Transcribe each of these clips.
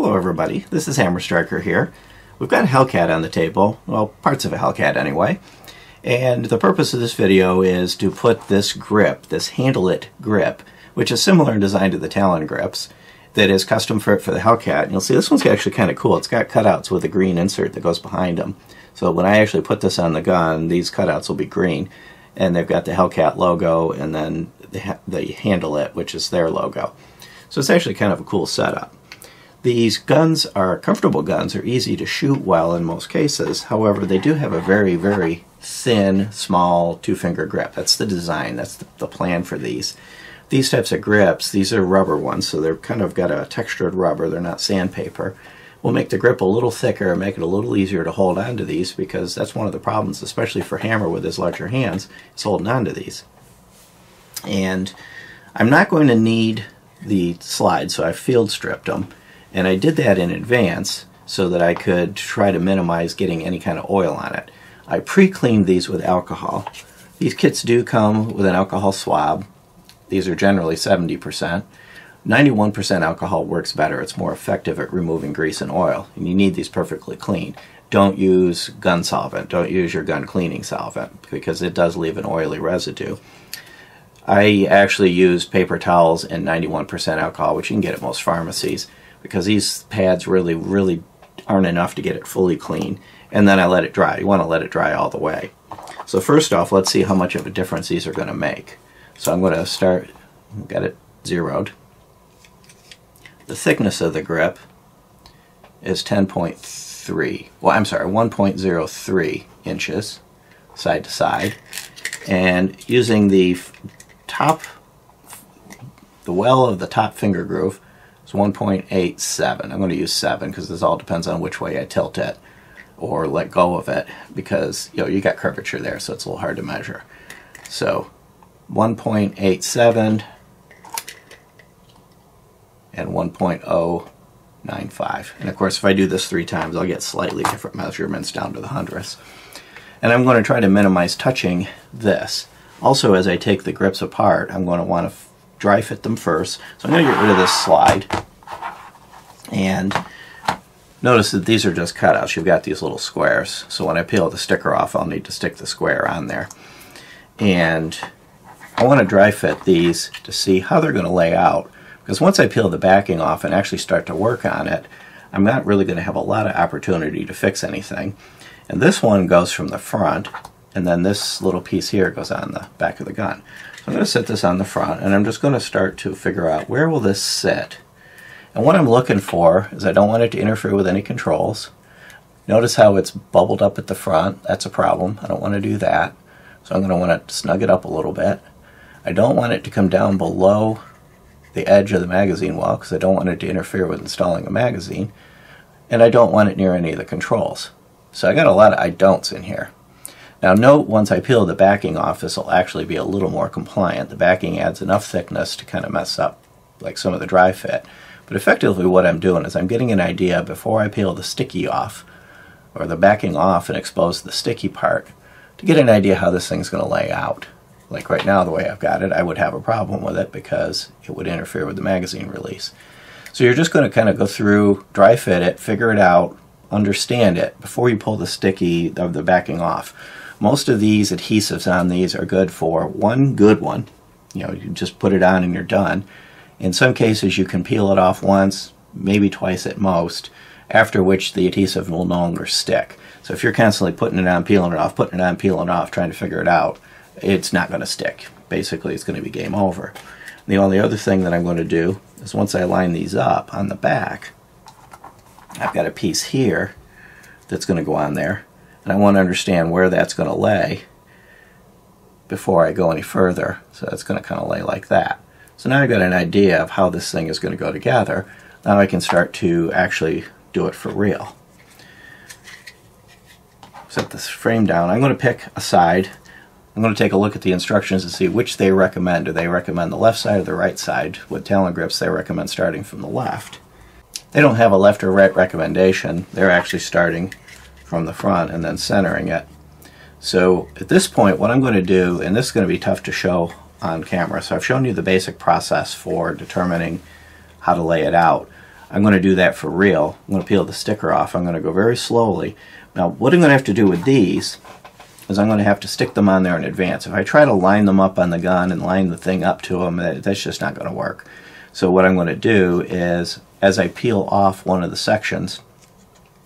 Hello everybody, this is Hammer Striker here. We've got a Hellcat on the table, well parts of a Hellcat anyway, and the purpose of this video is to put this grip, this handle it grip, which is similar in design to the Talon grips, that is custom fit for the Hellcat. And you'll see this one's actually kind of cool. It's got cutouts with a green insert that goes behind them. So when I actually put this on the gun, these cutouts will be green, and they've got the Hellcat logo and then the, the handle it, which is their logo. So it's actually kind of a cool setup. These guns are comfortable guns, they are easy to shoot well in most cases. However, they do have a very, very thin, small two-finger grip. That's the design, that's the, the, plan for these. These types of grips, these are rubber ones, so they're kind of got a textured rubber, they're not sandpaper. We'll make the grip a little thicker and make it a little easier to hold onto these because that's one of the problems, especially for Hammer with his larger hands, is holding onto these. And I'm not going to need the slides, so I field stripped them. And I did that in advance so that I could try to minimize getting any kind of oil on it. I pre-cleaned these with alcohol. These kits do come with an alcohol swab. These are generally 70%. 91% alcohol works better. It's more effective at removing grease and oil. And you need these perfectly clean. Don't use gun solvent. Don't use your gun cleaning solvent because it does leave an oily residue. I actually use paper towels and 91% alcohol, which you can get at most pharmacies because these pads really, really aren't enough to get it fully clean. And then I let it dry. You want to let it dry all the way. So first off, let's see how much of a difference these are going to make. So I'm going to start, got it zeroed. The thickness of the grip is 10.3, well I'm sorry, 1.03 inches side to side. And using the top, the well of the top finger groove, it's 1.87. I'm going to use 7 because this all depends on which way I tilt it or let go of it because you know you got curvature there so it's a little hard to measure. So 1.87 and 1.095. And of course if I do this three times I'll get slightly different measurements down to the hundredths. And I'm going to try to minimize touching this. Also as I take the grips apart I'm going to want to dry fit them first. So I'm going to get rid of this slide. And notice that these are just cutouts. You've got these little squares. So when I peel the sticker off, I'll need to stick the square on there. And I want to dry fit these to see how they're going to lay out. Because once I peel the backing off and actually start to work on it, I'm not really going to have a lot of opportunity to fix anything. And this one goes from the front, and then this little piece here goes on the back of the gun. I'm going to set this on the front and I'm just going to start to figure out where will this sit. And what I'm looking for is I don't want it to interfere with any controls. Notice how it's bubbled up at the front. That's a problem. I don't want to do that. So I'm going to want to snug it up a little bit. I don't want it to come down below the edge of the magazine well because I don't want it to interfere with installing a magazine. And I don't want it near any of the controls. So I got a lot of I don'ts in here. Now note once I peel the backing off this will actually be a little more compliant. The backing adds enough thickness to kind of mess up like some of the dry fit. But effectively what I'm doing is I'm getting an idea before I peel the sticky off or the backing off and expose the sticky part to get an idea how this thing's going to lay out. Like right now the way I've got it I would have a problem with it because it would interfere with the magazine release. So you're just going to kind of go through, dry fit it, figure it out, understand it before you pull the sticky of the backing off. Most of these adhesives on these are good for one good one. You know, you just put it on and you're done. In some cases, you can peel it off once, maybe twice at most, after which the adhesive will no longer stick. So if you're constantly putting it on, peeling it off, putting it on, peeling it off, trying to figure it out, it's not going to stick. Basically, it's going to be game over. The only other thing that I'm going to do is once I line these up on the back, I've got a piece here that's going to go on there and I want to understand where that's going to lay before I go any further. So it's going to kind of lay like that. So now I've got an idea of how this thing is going to go together. Now I can start to actually do it for real. Set this frame down. I'm going to pick a side. I'm going to take a look at the instructions and see which they recommend. Do they recommend the left side or the right side? With Talon grips, they recommend starting from the left. They don't have a left or right recommendation. They're actually starting from the front and then centering it. So at this point what I'm going to do, and this is going to be tough to show on camera, so I've shown you the basic process for determining how to lay it out. I'm going to do that for real. I'm going to peel the sticker off. I'm going to go very slowly. Now, what I'm going to have to do with these is I'm going to have to stick them on there in advance. If I try to line them up on the gun and line the thing up to them, that's just not going to work. So what I'm going to do is, as I peel off one of the sections,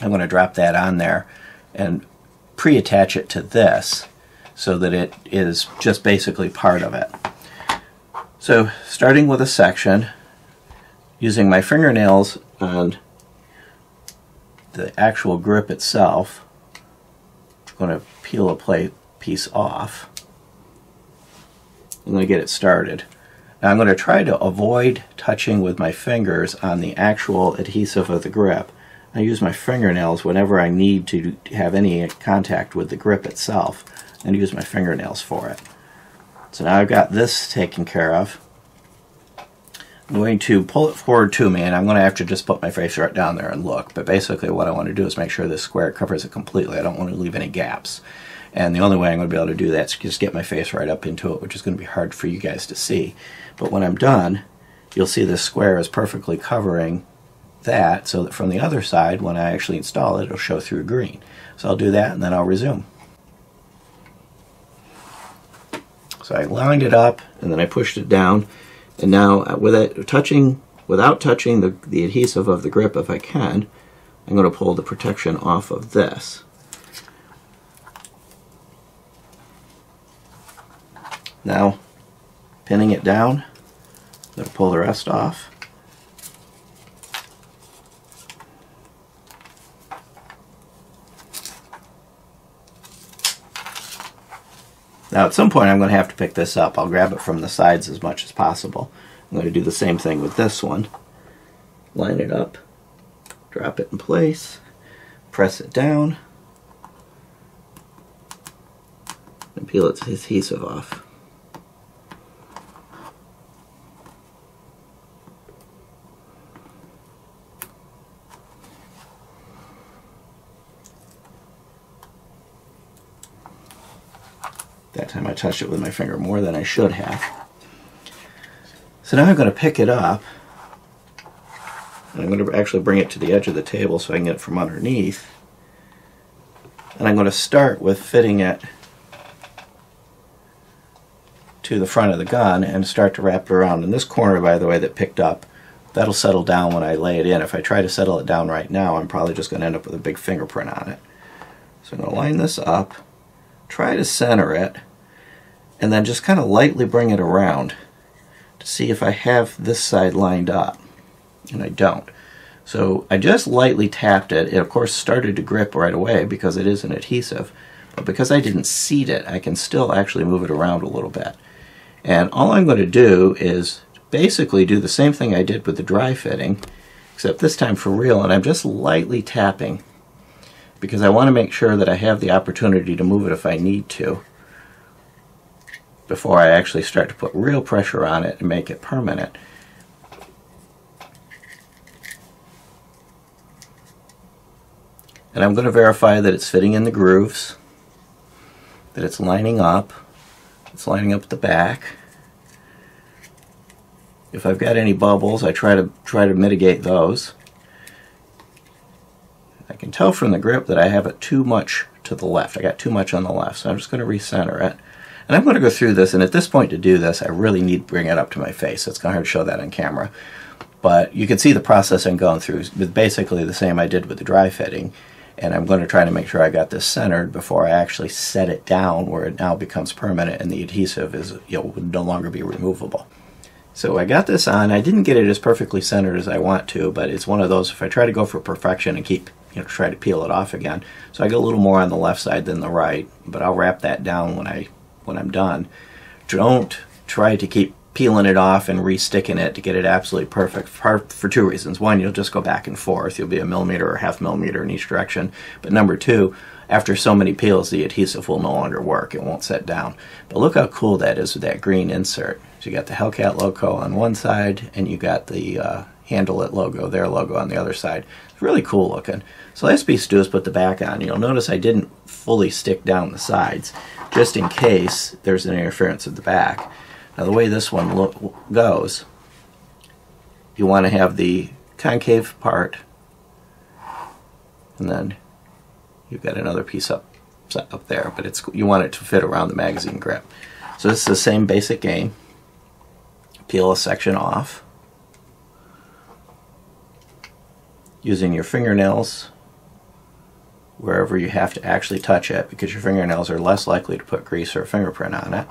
I'm going to drop that on there and pre-attach it to this so that it is just basically part of it. So starting with a section, using my fingernails on the actual grip itself, I'm going to peel a plate piece off. I'm going to get it started. Now I'm going to try to avoid touching with my fingers on the actual adhesive of the grip. I use my fingernails whenever I need to have any contact with the grip itself and use my fingernails for it. So now I've got this taken care of. I'm going to pull it forward to me and I'm going to have to just put my face right down there and look. But basically what I want to do is make sure this square covers it completely. I don't want to leave any gaps. And the only way I'm going to be able to do that is just get my face right up into it, which is going to be hard for you guys to see. But when I'm done, you'll see this square is perfectly covering that so that from the other side, when I actually install it, it'll show through green. So I'll do that and then I'll resume. So I lined it up and then I pushed it down. And now uh, without touching, without touching the, the adhesive of the grip if I can, I'm going to pull the protection off of this. Now, pinning it down, I'm going to pull the rest off. Now at some point I'm going to have to pick this up. I'll grab it from the sides as much as possible. I'm going to do the same thing with this one. Line it up, drop it in place, press it down, and peel its adhesive off. That time I touched it with my finger more than I should have. So now I'm going to pick it up. And I'm going to actually bring it to the edge of the table so I can get it from underneath. And I'm going to start with fitting it to the front of the gun and start to wrap it around. And this corner, by the way, that picked up, that'll settle down when I lay it in. If I try to settle it down right now, I'm probably just going to end up with a big fingerprint on it. So I'm going to line this up, try to center it, and then just kind of lightly bring it around to see if I have this side lined up. And I don't. So I just lightly tapped it. It of course started to grip right away because it is an adhesive. But because I didn't seat it, I can still actually move it around a little bit. And all I'm going to do is basically do the same thing I did with the dry fitting, except this time for real, and I'm just lightly tapping because I want to make sure that I have the opportunity to move it if I need to before I actually start to put real pressure on it and make it permanent. And I'm going to verify that it's fitting in the grooves, that it's lining up, it's lining up at the back. If I've got any bubbles, I try to try to mitigate those. I can tell from the grip that I have it too much to the left. I got too much on the left, so I'm just going to recenter it. And I'm going to go through this, and at this point to do this, I really need to bring it up to my face. It's kind of hard to show that on camera. But you can see the process I'm going through with basically the same I did with the dry fitting. And I'm going to try to make sure I got this centered before I actually set it down where it now becomes permanent and the adhesive is you know, would no longer be removable. So I got this on. I didn't get it as perfectly centered as I want to, but it's one of those, if I try to go for perfection and keep, you know, try to peel it off again. So I get a little more on the left side than the right, but I'll wrap that down when I when I'm done. Don't try to keep peeling it off and resticking it to get it absolutely perfect for, for two reasons. One, you'll just go back and forth. You'll be a millimeter or half millimeter in each direction. But number two, after so many peels, the adhesive will no longer work. It won't set down. But look how cool that is with that green insert. So you got the Hellcat logo on one side, and you got the uh, Handle It logo, their logo on the other side. It's really cool looking. So last piece to do is put the back on. You'll notice I didn't fully stick down the sides just in case there's an interference at the back. Now the way this one goes, you want to have the concave part, and then you've got another piece up up there, but it's you want it to fit around the magazine grip. So this is the same basic game. Peel a section off using your fingernails wherever you have to actually touch it because your fingernails are less likely to put grease or a fingerprint on it.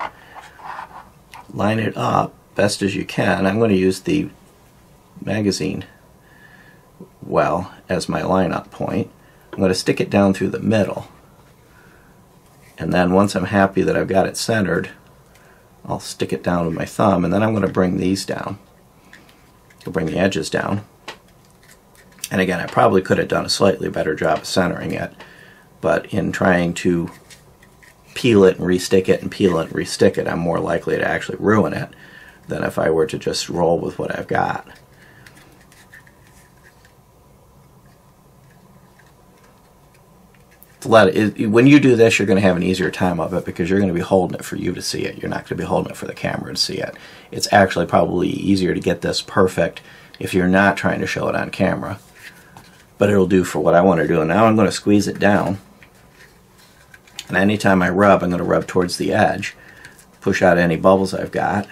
Line it up best as you can. I'm going to use the magazine well as my line up point. I'm going to stick it down through the middle. And then once I'm happy that I've got it centered, I'll stick it down with my thumb and then I'm going to bring these down. I'll bring the edges down. And again, I probably could have done a slightly better job of centering it, but in trying to peel it and restick it and peel it and restick it, I'm more likely to actually ruin it than if I were to just roll with what I've got. It, when you do this, you're going to have an easier time of it because you're going to be holding it for you to see it. You're not going to be holding it for the camera to see it. It's actually probably easier to get this perfect if you're not trying to show it on camera but it'll do for what I want to do. And now I'm going to squeeze it down. And anytime I rub, I'm going to rub towards the edge, push out any bubbles I've got,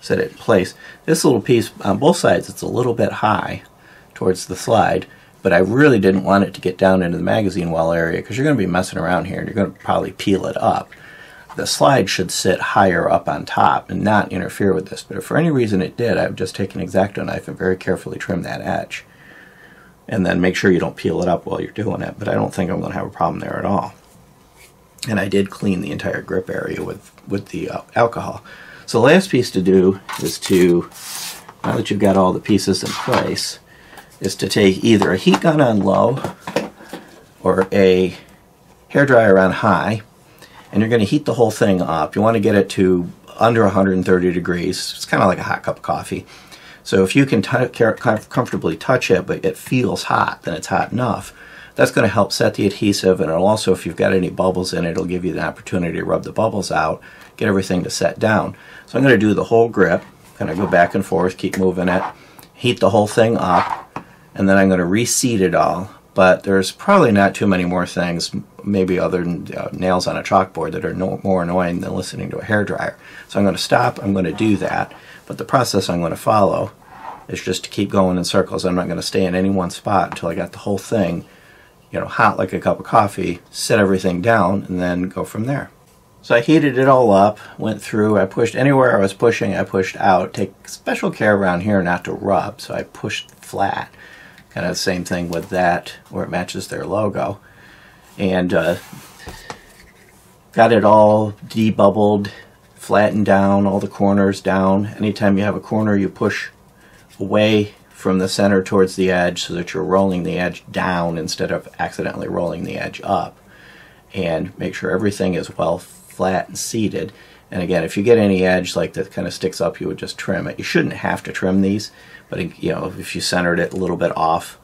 set it in place. This little piece on both sides, it's a little bit high towards the slide, but I really didn't want it to get down into the magazine well area because you're going to be messing around here and you're going to probably peel it up the slide should sit higher up on top and not interfere with this. But if for any reason it did, I've just taken an X-Acto knife and very carefully trimmed that edge. And then make sure you don't peel it up while you're doing it. But I don't think I'm going to have a problem there at all. And I did clean the entire grip area with, with the uh, alcohol. So the last piece to do is to, now that you've got all the pieces in place, is to take either a heat gun on low or a hair dryer on high and you're going to heat the whole thing up. You want to get it to under 130 degrees. It's kind of like a hot cup of coffee. So if you can comfortably touch it, but it feels hot, then it's hot enough. That's going to help set the adhesive, and it'll also, if you've got any bubbles in it, it'll give you the opportunity to rub the bubbles out, get everything to set down. So I'm going to do the whole grip, kind of go back and forth, keep moving it, heat the whole thing up, and then I'm going to reseat it all but there's probably not too many more things, maybe other than uh, nails on a chalkboard, that are no, more annoying than listening to a hair dryer. So I'm going to stop. I'm going to do that. But the process I'm going to follow is just to keep going in circles. I'm not going to stay in any one spot until I got the whole thing, you know, hot like a cup of coffee. Set everything down and then go from there. So I heated it all up, went through, I pushed anywhere I was pushing, I pushed out. Take special care around here not to rub, so I pushed flat. Kind of the same thing with that, where it matches their logo. And uh, got it all debubbled, flattened down, all the corners down. Anytime you have a corner, you push away from the center towards the edge so that you're rolling the edge down instead of accidentally rolling the edge up. And make sure everything is well flat and seated. And again, if you get any edge like that kind of sticks up, you would just trim it. You shouldn't have to trim these but you know, if you centered it a little bit off,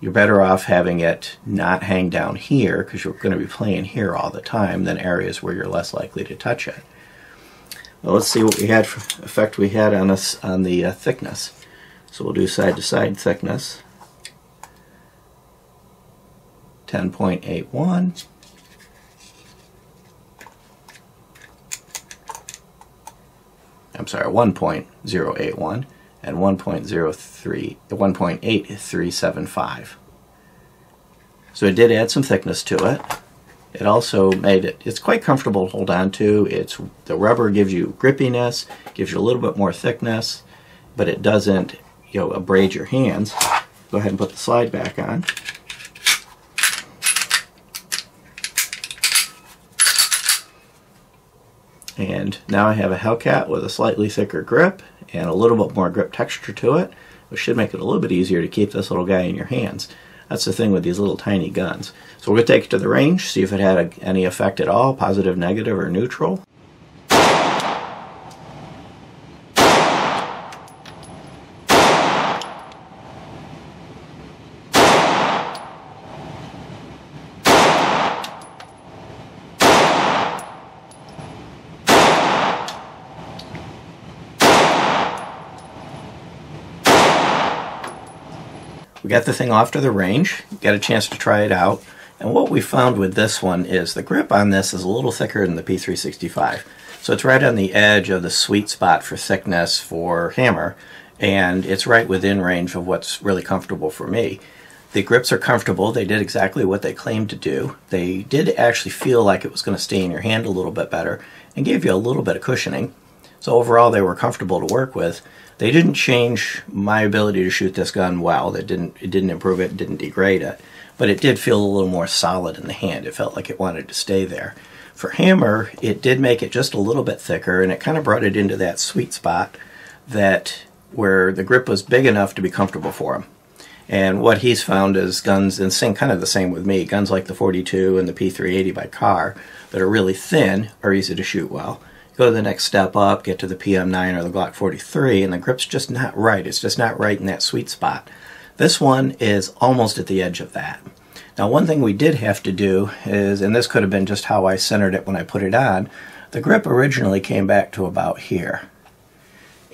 you're better off having it not hang down here because you're going to be playing here all the time than areas where you're less likely to touch it. Well, let's see what we had effect we had on us on the uh, thickness. So we'll do side to side thickness. 10.81. I'm sorry, 1.081 and 1.03, 1.8375. So it did add some thickness to it. It also made it, it's quite comfortable to hold on to. It's, the rubber gives you grippiness, gives you a little bit more thickness, but it doesn't, you know, abrade your hands. Go ahead and put the slide back on. And now I have a Hellcat with a slightly thicker grip and a little bit more grip texture to it, which should make it a little bit easier to keep this little guy in your hands. That's the thing with these little tiny guns. So we're going to take it to the range, see if it had a, any effect at all, positive, negative, or neutral. Got the thing off to the range, got a chance to try it out, and what we found with this one is the grip on this is a little thicker than the P365. So it's right on the edge of the sweet spot for thickness for hammer, and it's right within range of what's really comfortable for me. The grips are comfortable. They did exactly what they claimed to do. They did actually feel like it was going to stay in your hand a little bit better and gave you a little bit of cushioning. So overall, they were comfortable to work with. They didn't change my ability to shoot this gun well. They didn't. It didn't improve it. Didn't degrade it. But it did feel a little more solid in the hand. It felt like it wanted to stay there. For hammer, it did make it just a little bit thicker, and it kind of brought it into that sweet spot that where the grip was big enough to be comfortable for him. And what he's found is guns, and same kind of the same with me, guns like the 42 and the P380 by Kahr that are really thin are easy to shoot well. Go to the next step up, get to the PM9 or the Glock 43, and the grip's just not right. It's just not right in that sweet spot. This one is almost at the edge of that. Now, one thing we did have to do is, and this could have been just how I centered it when I put it on, the grip originally came back to about here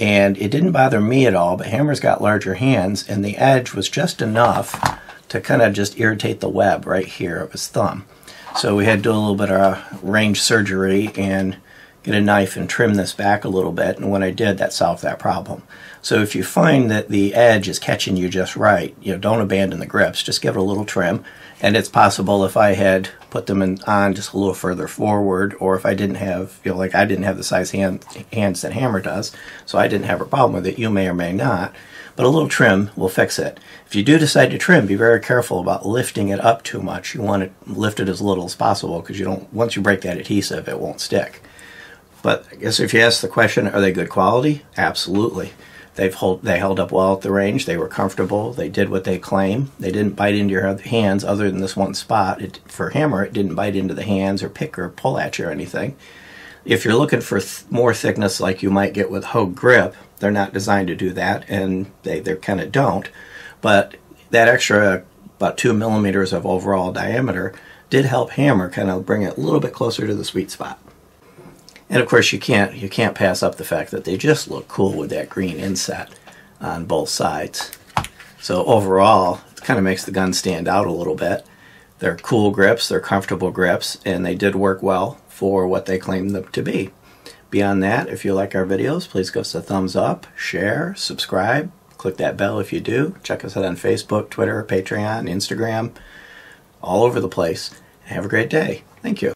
and it didn't bother me at all, but Hammer's got larger hands, and the edge was just enough to kind of just irritate the web right here of his thumb. So we had to do a little bit of range surgery and get a knife and trim this back a little bit, and when I did, that solved that problem. So if you find that the edge is catching you just right, you know, don't abandon the grips, just give it a little trim, and it's possible if I had put them in, on just a little further forward, or if I didn't have, you know, like I didn't have the size hand, hands that Hammer does, so I didn't have a problem with it, you may or may not, but a little trim will fix it. If you do decide to trim, be very careful about lifting it up too much. You want to lift it as little as possible because you don't, once you break that adhesive, it won't stick. But I guess if you ask the question, are they good quality? Absolutely. They've hold, they held up well at the range. They were comfortable. They did what they claim. They didn't bite into your hands other than this one spot. It, for hammer, it didn't bite into the hands or pick or pull at you or anything. If you're looking for th more thickness like you might get with Hogue grip, they're not designed to do that, and they, they kind of don't. But that extra about two millimeters of overall diameter did help hammer kind of bring it a little bit closer to the sweet spot. And of course, you can't you can't pass up the fact that they just look cool with that green inset on both sides. So overall, it kind of makes the gun stand out a little bit. They're cool grips, they're comfortable grips, and they did work well for what they claim them to be. Beyond that, if you like our videos, please give us a thumbs up, share, subscribe, click that bell if you do. Check us out on Facebook, Twitter, Patreon, Instagram, all over the place. Have a great day. Thank you.